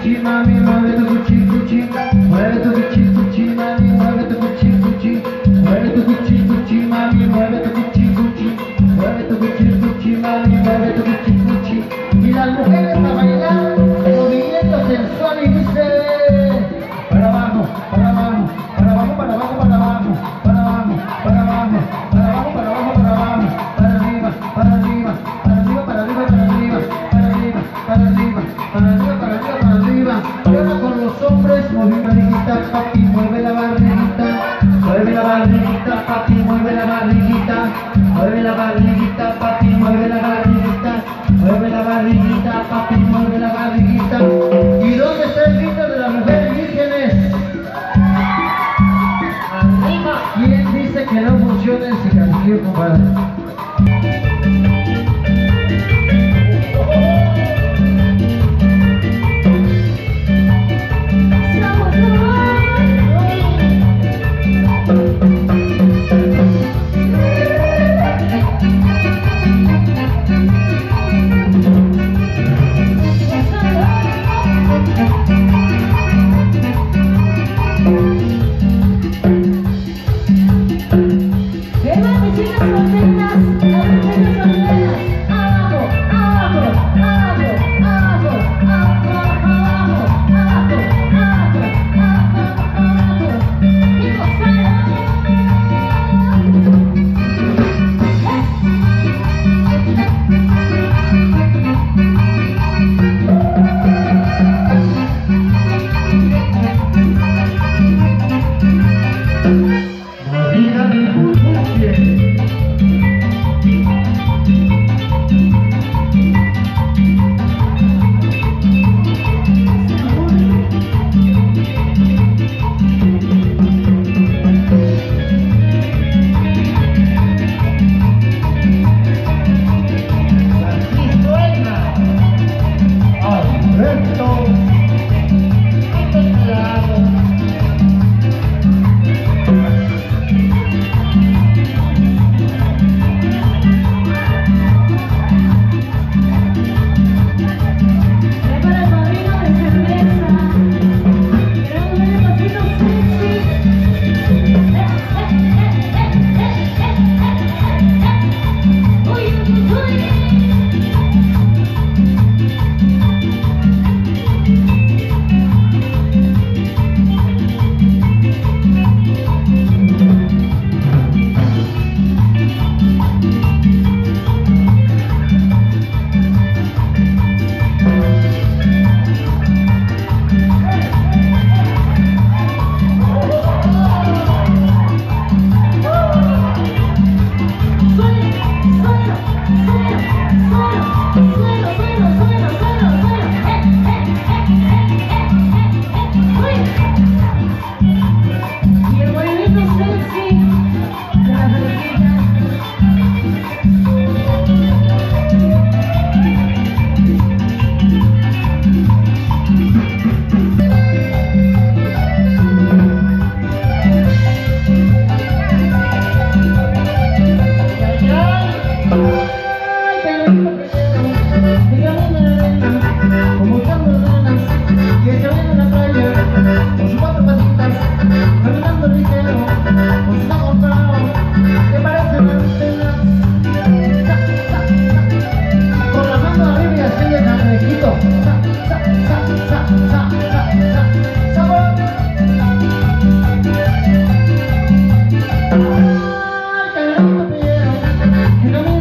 Fátima, minha letra do Tico Tica. You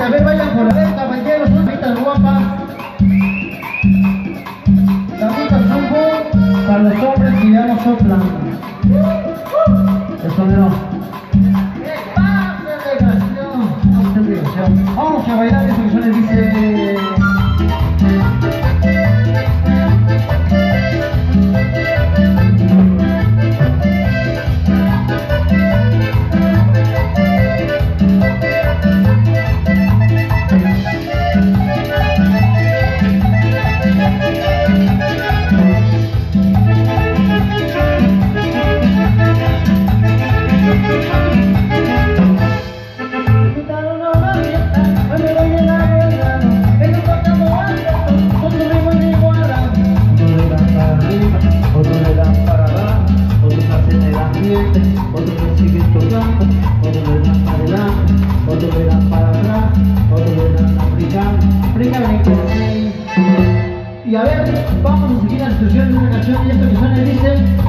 también vayan por y a ver, vamos a seguir la discusión de una canción y esto que suena dice...